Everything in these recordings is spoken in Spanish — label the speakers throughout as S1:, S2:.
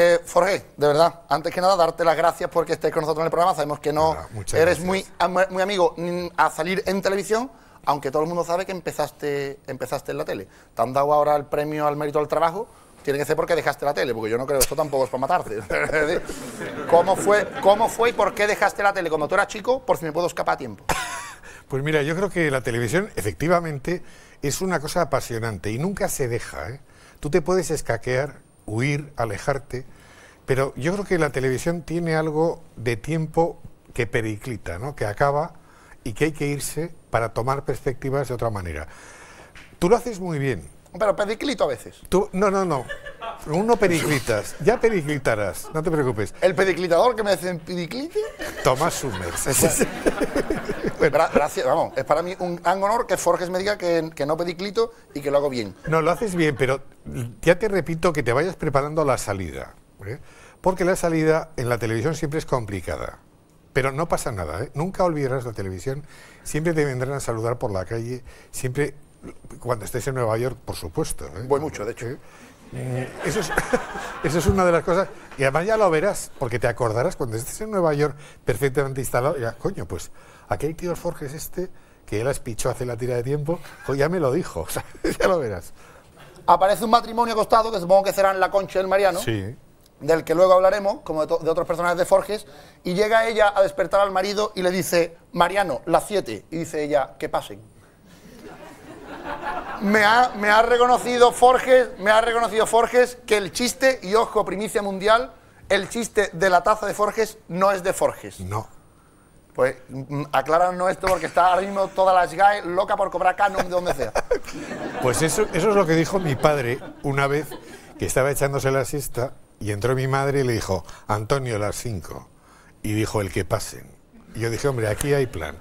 S1: Eh, Jorge, de verdad, antes que nada, darte las gracias porque estés con nosotros en el programa. Sabemos que no eres muy, am- muy amigo a salir en televisión, aunque todo el mundo sabe que empezaste, empezaste en la tele. Te han dado ahora el premio al mérito del trabajo. Tiene que ser porque dejaste la tele, porque yo no creo que esto tampoco es para matarte. ¿Cómo fue, ¿Cómo fue y por qué dejaste la tele cuando tú eras chico? Por si me puedo escapar a tiempo.
S2: Pues mira, yo creo que la televisión efectivamente es una cosa apasionante y nunca se deja. ¿eh? Tú te puedes escaquear, huir, alejarte, pero yo creo que la televisión tiene algo de tiempo que periclita, ¿no? que acaba y que hay que irse para tomar perspectivas de otra manera. Tú lo haces muy bien.
S1: Pero pediclito a veces.
S2: Tú, no, no, no. Uno periclitas. Ya periclitarás, no te preocupes.
S1: El pediclitador que me dicen pediclite.
S2: Tomás Summers.
S1: Gra- gracias, vamos, es para mí un gran honor que Forges me diga que, que no pediclito y que lo hago bien.
S2: No, lo haces bien, pero ya te repito que te vayas preparando la salida. ¿eh? Porque la salida en la televisión siempre es complicada. Pero no pasa nada, ¿eh? nunca olvidarás la televisión. Siempre te vendrán a saludar por la calle, siempre cuando estés en Nueva York, por supuesto. ¿eh?
S1: Voy mucho, de hecho.
S2: Eh, Eso es, eso es una de las cosas. Y además ya lo verás, porque te acordarás cuando estés en Nueva York perfectamente instalado. Ya, coño, pues aquel tío Forges este, que él espichó hace la tira de tiempo, ya me lo dijo. O sea, ya lo verás.
S1: Aparece un matrimonio acostado, que supongo que será en la concha del Mariano,
S2: Sí.
S1: del que luego hablaremos, como de, de otros personajes de Forges, y llega ella a despertar al marido y le dice, Mariano, las 7, y dice ella, que pasen. Me ha, me ha reconocido Forges, me ha reconocido Forges que el chiste, y ojo, primicia mundial, el chiste de la taza de Forges no es de Forges.
S2: No.
S1: Pues mm, acláranos esto porque está ahora mismo toda la SGAE loca por cobrar canon de donde sea.
S2: Pues eso, eso es lo que dijo mi padre una vez que estaba echándose la siesta y entró mi madre y le dijo, Antonio, las 5. Y dijo, el que pasen. Y yo dije, hombre, aquí hay plan.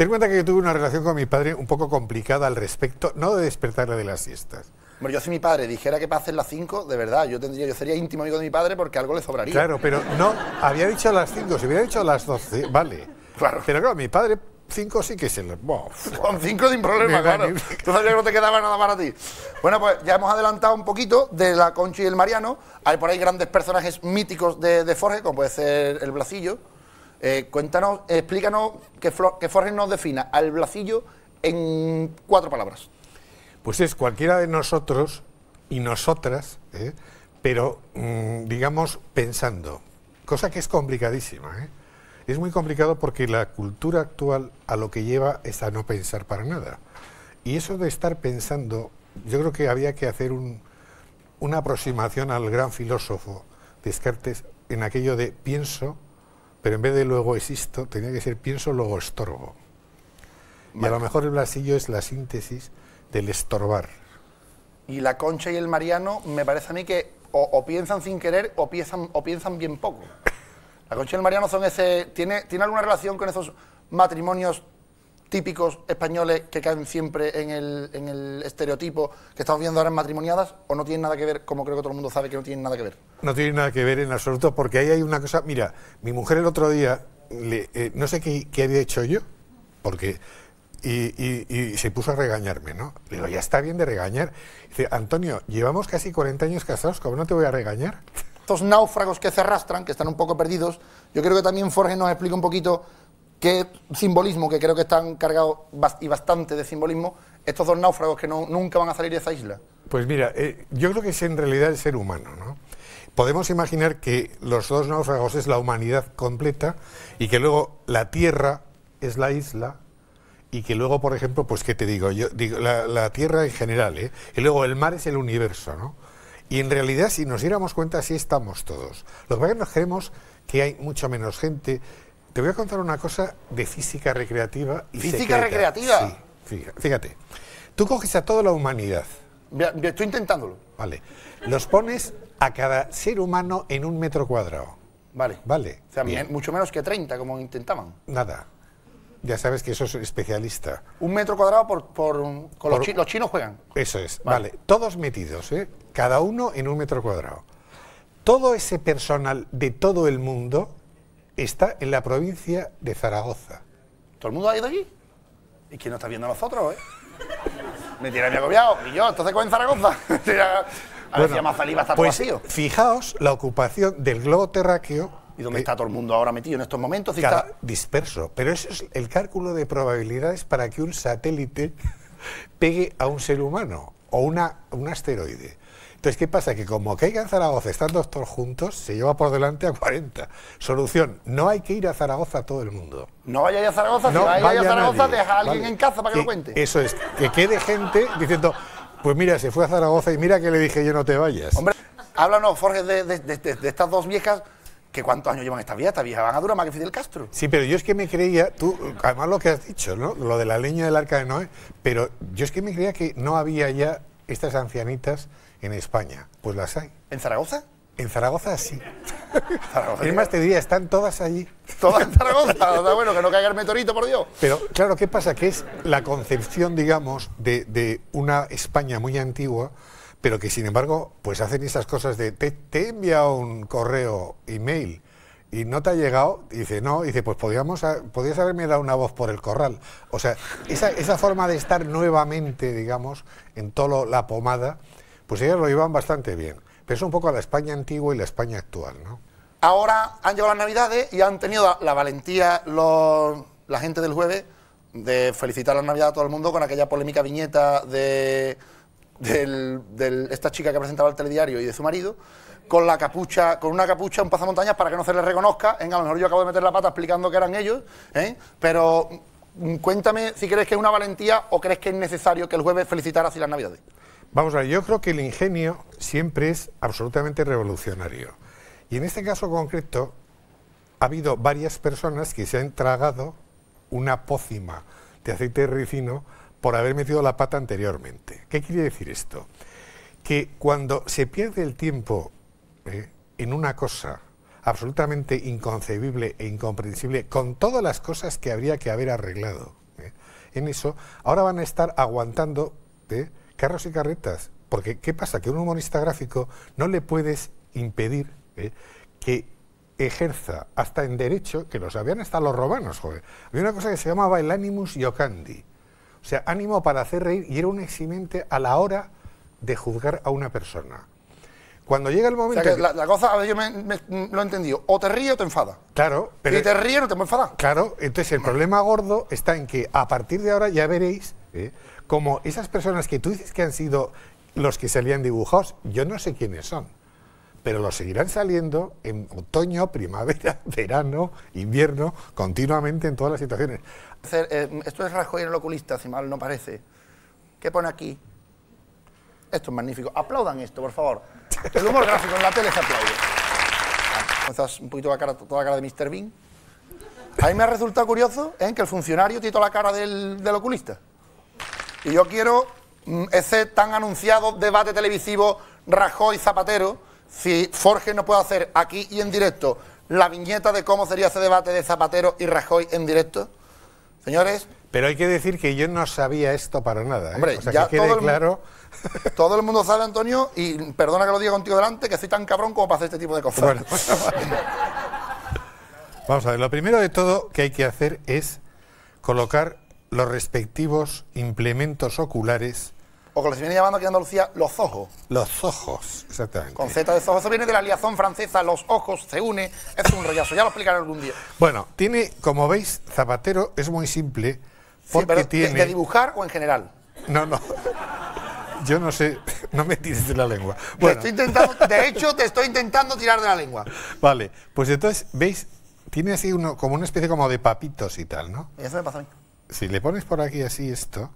S2: Ten en cuenta que yo tuve una relación con mi padre un poco complicada al respecto, no de despertarle de las siestas.
S1: Hombre, yo si mi padre dijera que hacer las 5, de verdad, yo tendría, yo sería íntimo amigo de mi padre porque algo le sobraría.
S2: Claro, pero no, había dicho a las 5, si hubiera dicho a las 12, vale.
S1: Claro.
S2: Pero claro, mi padre, 5 sí que se. Buah,
S1: Con 5 sin problema, claro. Tú sabías que no te quedaba nada para ti. Bueno, pues ya hemos adelantado un poquito de la Conchi y el Mariano. Hay por ahí grandes personajes míticos de, de Forge, como puede ser el Blacillo. Eh, cuéntanos, explícanos que, que Forge nos defina al Blacillo en cuatro palabras.
S2: Pues es cualquiera de nosotros y nosotras, ¿eh? pero mm, digamos pensando, cosa que es complicadísima. ¿eh? Es muy complicado porque la cultura actual a lo que lleva es a no pensar para nada. Y eso de estar pensando, yo creo que había que hacer un- una aproximación al gran filósofo Descartes en aquello de pienso, pero en vez de luego existo, tenía que ser pienso, luego estorbo. Y a lo mejor el blasillo es la síntesis del estorbar.
S1: Y la Concha y el Mariano me parece a mí que o, o piensan sin querer o piensan, o piensan bien poco. La Concha y el Mariano son ese... ¿Tiene, ¿Tiene alguna relación con esos matrimonios típicos españoles que caen siempre en el, en el estereotipo que estamos viendo ahora en matrimoniadas o no tienen nada que ver, como creo que todo el mundo sabe que no tienen nada que ver?
S2: No tiene nada que ver en absoluto, porque ahí hay una cosa. Mira, mi mujer el otro día, le- eh, no sé qué, qué había hecho yo, porque. Y, y- y se puso a regañarme, ¿no? Le digo, ya está bien de regañar. Dice, Antonio, llevamos casi 40 años casados, ¿cómo no te voy a regañar?
S1: Estos náufragos que se arrastran, que están un poco perdidos, yo creo que también Forge nos explica un poquito qué simbolismo, que creo que están cargados y bastante de simbolismo, estos dos náufragos que no, nunca van a salir de esa isla.
S2: Pues mira, eh, yo creo que es en realidad el ser humano, ¿no? Podemos imaginar que los dos náufragos es la humanidad completa y que luego la Tierra es la isla y que luego, por ejemplo, pues qué te digo, yo digo la, Tierra en general, ¿eh? Y luego el mar es el universo, ¿no? Y en realidad, si nos diéramos cuenta, así estamos todos. Lo que pasa nos creemos que hay mucho menos gente. Te voy a contar una cosa de física recreativa y
S1: ¿Física
S2: secreta.
S1: recreativa?
S2: Sí, fíjate. Tú coges a toda la humanidad,
S1: estoy intentándolo.
S2: Vale. Los pones a cada ser humano en un metro cuadrado.
S1: Vale.
S2: Vale.
S1: O sea,
S2: Bien.
S1: mucho menos que 30, como intentaban.
S2: Nada. Ya sabes que eso es especialista.
S1: Un metro cuadrado por... por con los, chi- los chinos juegan.
S2: Eso es.
S1: Vale.
S2: Vale. Todos metidos, ¿eh? Cada uno en un metro cuadrado. Todo ese personal de todo el mundo está en la provincia de Zaragoza.
S1: ¿Todo el mundo ha ido allí? ¿Y quién nos está viendo a nosotros, eh? Me tiene mi agobiado. Y yo, entonces con Zaragoza. A ver si llama saliva está
S2: pues,
S1: todo vacío.
S2: Fijaos la ocupación del globo terráqueo.
S1: ¿Y dónde está todo el mundo ahora metido en estos momentos? Si está-
S2: disperso. Pero eso es el cálculo de probabilidades para que un satélite pegue a un ser humano o una, un asteroide. Entonces, ¿qué pasa? Que como caiga en Zaragoza, están dos todos juntos, se lleva por delante a 40. Solución, no hay que ir a Zaragoza todo el mundo.
S1: No vayáis a Zaragoza,
S2: No
S1: si vais a
S2: vaya
S1: Zaragoza,
S2: nadie,
S1: deja a alguien
S2: ¿vale?
S1: en casa para que, lo cuente.
S2: Eso es, que quede gente diciendo, pues mira, se fue a Zaragoza y mira que le dije yo no te vayas.
S1: Hombre, háblanos, Jorge, de, de- de- de- de estas dos viejas, que cuántos años llevan estas viejas, estas viejas van a durar más que Fidel Castro.
S2: Sí, pero yo es que me creía, tú, además lo que has dicho, ¿no? Lo de la leña del arca de Noé, pero yo es que me creía que no había ya estas ancianitas en España. Pues las hay.
S1: ¿En Zaragoza?
S2: En Zaragoza sí.
S1: Zaragoza
S2: Es más, te diría, están todas allí.
S1: Todas en Zaragoza. Bueno, que no caiga el meteorito, por Dios.
S2: Pero claro, ¿qué pasa? Que es la concepción, digamos, de, de una España muy antigua, pero que sin embargo, pues hacen esas cosas de, te, te he enviado un correo, email, y no te ha llegado, dice, no, dice, pues podríamos, podrías haberme dado una voz por el corral. O sea, esa, esa forma de estar nuevamente, digamos, en toda la pomada, pues ellas lo llevan bastante bien. Pero es un poco la España antigua y la España actual, ¿no?
S1: Ahora han llegado las Navidades y han tenido la, la valentía los- la gente del jueves de felicitar las Navidades a todo el mundo con aquella polémica viñeta de del- esta chica que presentaba el telediario y de su marido con la capucha, con una capucha, un pasamontañas para que no se les reconozca. Venga, a lo mejor yo acabo de meter la pata explicando que eran ellos, ¿eh? pero mm, cuéntame si crees que es una valentía o crees que es necesario que el jueves felicitar así las Navidades.
S2: Vamos a ver, yo creo que el ingenio siempre es absolutamente revolucionario. Y en este caso concreto, ha habido varias personas que se han tragado una pócima de aceite de ricino por haber metido la pata anteriormente. ¿Qué quiere decir esto? Que cuando se pierde el tiempo eh, en una cosa absolutamente inconcebible e incomprensible, con todas las cosas que habría que haber arreglado eh, en eso, ahora van a estar aguantando eh, carros y carretas. Porque, ¿qué pasa? Que a un humorista gráfico no le puedes impedir eh, que ejerza hasta en derecho, que lo sabían hasta los romanos, joder. Había una cosa que se llamaba el animus iocandi. O sea, ánimo para hacer reír y era un eximente a la hora de juzgar a una persona. Cuando llega el
S1: O
S2: momento...
S1: sea que
S2: que-
S1: la, la cosa, a ver, yo me, me- lo he entendido, o te ríes o te enfadas.
S2: Claro, pero...
S1: si te ríes no te enfadas.
S2: Claro, entonces el problema gordo está en que a partir de ahora ya veréis como esas personas que tú dices que han sido los que salían dibujados, yo no sé quiénes son, pero los seguirán saliendo en otoño, primavera, verano, invierno, continuamente en todas las situaciones.
S1: Eh, esto es Rajoy en el oculista, si mal no parece. ¿Qué pone aquí? Esto es magnífico. Aplaudan esto, por favor. El humor gráfico en la tele se aplaude. Quizás un poquito la cara, toda la cara de Mr. Bean. A mí me ha resultado curioso ¿eh? que el funcionario tiene toda la cara del oculista. Y yo quiero mm, ese tan anunciado debate televisivo Rajoy-Zapatero, si Forge no puede hacer aquí y en directo la viñeta de cómo sería ese debate de Zapatero y Rajoy en directo. Señores,
S2: Pero hay que decir que yo no sabía esto para nada. ¿eh?
S1: Hombre,
S2: o sea,
S1: ya
S2: que quede
S1: todo el
S2: claro.
S1: todo el mundo sabe, Antonio, y perdona que lo diga contigo delante, que soy tan cabrón como para hacer este tipo de cosas.
S2: Bueno, Vamos a ver, lo primero de todo que hay que hacer es colocar los respectivos implementos oculares,
S1: O que se viene llamando aquí en Andalucía los ojos.
S2: los ojos, exactamente.
S1: Con Z de ojos. Eso viene de la liazón francesa, los ojos, se une, es un rollazo. Ya lo explicaré algún día.
S2: Bueno, tiene, como veis, Zapatero es muy simple
S1: Sí,
S2: porque
S1: pero de-
S2: tiene...
S1: de, dibujar o en general.
S2: No, no. Yo no sé, no me tires de la lengua.
S1: Te estoy intentando, de hecho, te estoy intentando tirar de la lengua.
S2: vale, pues entonces, ¿veis? Tiene así uno, como una especie como de papitos y tal, ¿no?
S1: Y eso me pasa a mí.
S2: Si le pones por aquí así esto,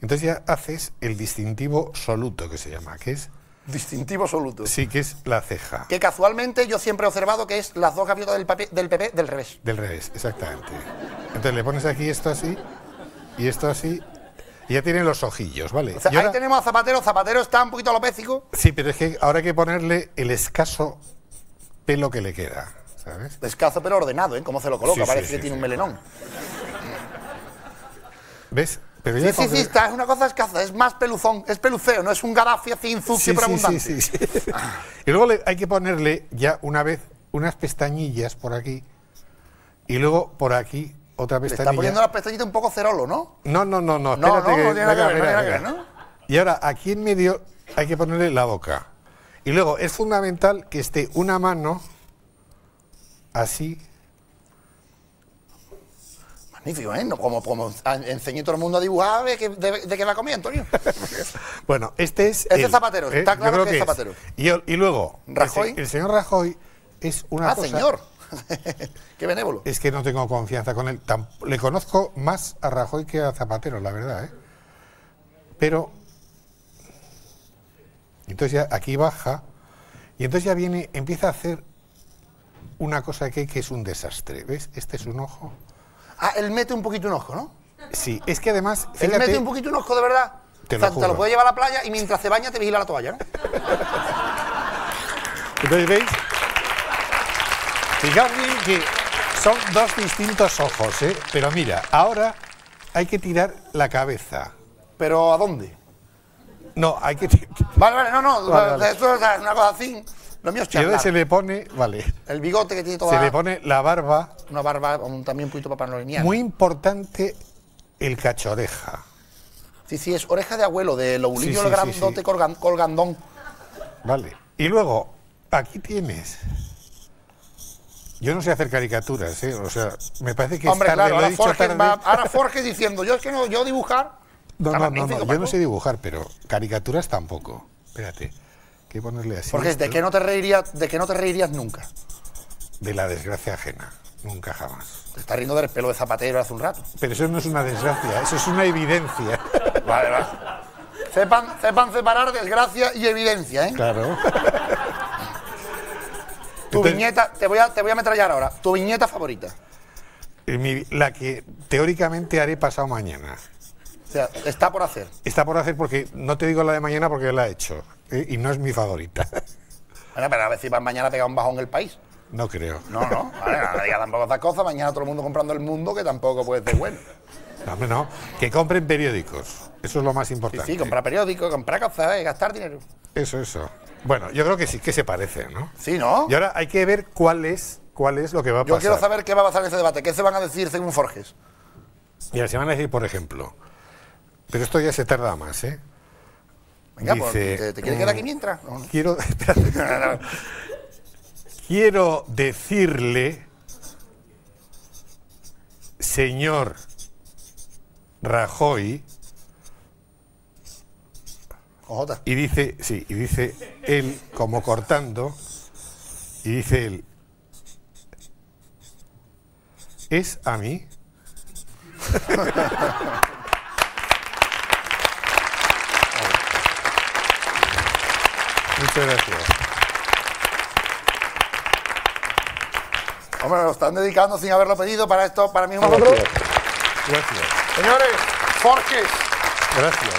S2: entonces ya haces el distintivo soluto que se llama, que es,
S1: Distintivo absoluto.
S2: sí, que es la ceja.
S1: Que casualmente yo siempre he observado que es las dos gaviotas del, papi- del PP del revés.
S2: Del revés, exactamente. Entonces le pones aquí esto así y esto así y ya tiene los ojillos, ¿vale?
S1: O sea, ahí tenemos a Zapatero. Zapatero está un poquito alopécico.
S2: Sí, pero es que ahora hay que ponerle el escaso pelo que le queda, ¿sabes?
S1: Escaso pero ordenado, ¿eh? Cómo se lo coloca,
S2: Sí,
S1: parece
S2: sí,
S1: que tiene un melenón.
S2: ¿Ves? Pero
S1: Sí, sí, sí, está, es una cosa escasa, es más peluzón, es peluceo, no es un Gaddafi así insucio
S2: Sí,
S1: abundante.
S2: sí, sí, sí. Y luego le- hay que ponerle ya una vez unas pestañillas por aquí y luego por aquí otra
S1: Le está
S2: pestañilla.
S1: poniendo las pestañitas un poco cerolo, ¿no?
S2: No, no, no, no. Espérate
S1: no, no tiene nada que
S2: venga,
S1: ver, no ver, ¿no?
S2: Y ahora aquí en medio hay que ponerle la boca. Y luego es fundamental que esté una mano así.
S1: Magnífico, ¿eh? No, como, como enseñé todo el mundo a dibujar, ¿de qué, de, de qué Antonio?
S2: Bueno, este es.
S1: Este es Zapatero, está
S2: Yo
S1: claro que es. Zapatero.
S2: Y, luego, el se-
S1: ¿Rajoy?
S2: El, señor Rajoy es una
S1: ah,
S2: cosa.
S1: señor. qué benévolo.
S2: Es que no tengo confianza con él. Le conozco más a Rajoy que a Zapatero, la verdad, ¿eh? Pero. Entonces ya aquí baja. Y entonces ya viene, empieza a hacer una cosa que, que es un desastre. ¿Ves? Este es un ojo.
S1: Ah, él mete un poquito un ojo, ¿no?
S2: Sí, es que además.
S1: Él mete un poquito un ojo de verdad.
S2: Te
S1: o sea,
S2: lo
S1: te lo puede llevar a la playa y mientras se baña te vigila la toalla, ¿no?
S2: Entonces, ¿veis? Fijaos bien que son dos distintos ojos, ¿eh? Pero mira, ahora hay que tirar la cabeza.
S1: Pero ¿a dónde?
S2: No, hay que tirar.
S1: Vale, vale, no, no.
S2: Vale, vale.
S1: Esto es una cosa así. Lo mío es
S2: Y
S1: charlar.
S2: se le pone, vale,
S1: El bigote que tiene
S2: se
S1: toda
S2: le pone la barba.
S1: una barba, un- también un poquito papanoliniana.
S2: Muy importante el cachoreja.
S1: Sí, sí, es oreja de abuelo, de lobulillo
S2: Sí,
S1: el
S2: sí,
S1: grandote
S2: sí.
S1: colgan- colgandón.
S2: Vale. Y luego, aquí tienes. Yo no sé hacer caricaturas, ¿eh? O sea, me parece que
S1: Hombre,
S2: es tarde,
S1: claro,
S2: lo he
S1: ahora
S2: dicho
S1: Forges,
S2: tarde.
S1: va, ahora Forges diciendo, yo es que no, yo dibujar.
S2: No, no, no, no,
S1: magnífico,
S2: yo no sé dibujar, pero caricaturas tampoco. Espérate, que ponerle así.
S1: Forges, ¿de qué no te reirías, de qué no te reirías nunca?
S2: De la desgracia ajena, nunca jamás.
S1: Te estás riendo del pelo de zapatero hace un rato.
S2: Pero eso no es una desgracia, eso es una evidencia.
S1: Vale, vale. Sepan, sepan separar desgracia y evidencia, ¿eh?
S2: Claro.
S1: Tu
S2: Entonces-
S1: viñeta, te voy, a, te voy a ametrallar ahora. Tu viñeta favorita.
S2: Mi- la que teóricamente haré pasado mañana.
S1: O sea, está por hacer.
S2: Está por hacer porque no te digo la de mañana porque la he hecho. ¿Eh? Y no es mi favorita.
S1: Bueno, pero a ver si mañana a pegar un bajón el país.
S2: No creo.
S1: No, no, vale, no diga tampoco esas cosas. Mañana todo el mundo comprando el mundo, que tampoco puede ser bueno.
S2: No, no. Que compren periódicos. Eso es lo más
S1: Sí,
S2: importante.
S1: sí, comprar periódicos, comprar cosas, eh, gastar dinero.
S2: Eso, eso. Bueno, yo creo que sí que se parecen, ¿no?
S1: Sí, ¿no?
S2: Y ahora hay que ver cuál es, cuál es lo que va a
S1: Yo
S2: pasar.
S1: quiero saber qué va a pasar en ese debate. ¿Qué se van a decir según Forges?
S2: Mira, se van a decir, por ejemplo, pero esto ya se tarda más, ¿eh?
S1: Venga, pues,
S2: Dice,
S1: ¿te, te quieres quedar aquí
S2: mm,
S1: mientras? No, no.
S2: Quiero, espérate. quiero decirle, señor Rajoy,
S1: Ojota.
S2: y dice, sí, y dice él como cortando, y dice él, ¿es a mí? Muchas gracias.
S1: Hombre, lo están dedicando sin haberlo pedido para esto, para mí es un.
S2: Gracias. Gracias.
S1: Señores, Forges.
S2: Gracias.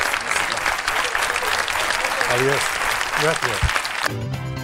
S2: Adiós. Gracias.